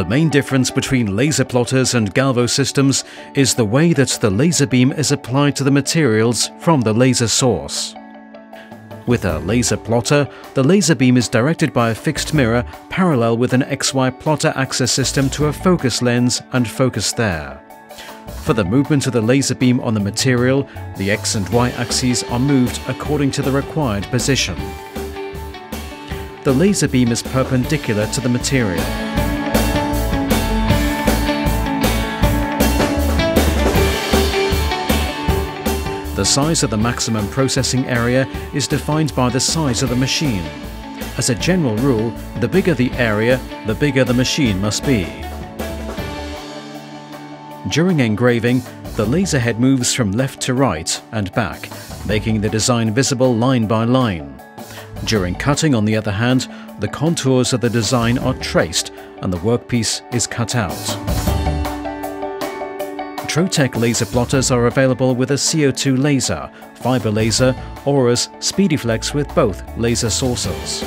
The main difference between laser plotters and galvo systems is the way that the laser beam is applied to the materials from the laser source. With a laser plotter, the laser beam is directed by a fixed mirror parallel with an XY plotter axis system to a focus lens and focused there. For the movement of the laser beam on the material, the X and Y axes are moved according to the required position. The laser beam is perpendicular to the material. The size of the maximum processing area is defined by the size of the machine. As a general rule, the bigger the area, the bigger the machine must be. During engraving, the laser head moves from left to right and back, making the design visible line by line. During cutting, on the other hand, the contours of the design are traced and the workpiece is cut out. Trotec laser plotters are available with a CO2 laser, fiber laser, or as Speedy flexx with both laser sources.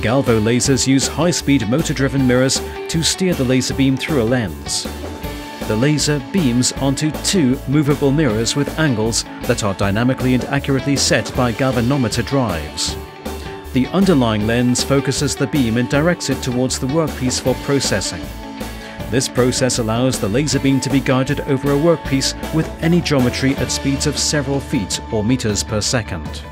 Galvo lasers use high-speed motor-driven mirrors to steer the laser beam through a lens. The laser beams onto two movable mirrors with angles that are dynamically and accurately set by galvanometer drives. The underlying lens focuses the beam and directs it towards the workpiece for processing. This process allows the laser beam to be guided over a workpiece with any geometry at speeds of several feet or meters per second.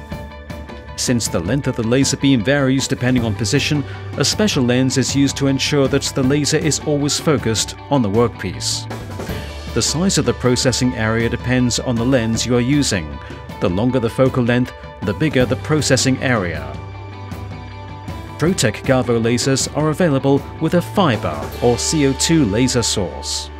Since the length of the laser beam varies depending on position, a special lens is used to ensure that the laser is always focused on the workpiece. The size of the processing area depends on the lens you are using. The longer the focal length, the bigger the processing area. Trotec Galvo lasers are available with a fiber or CO2 laser source.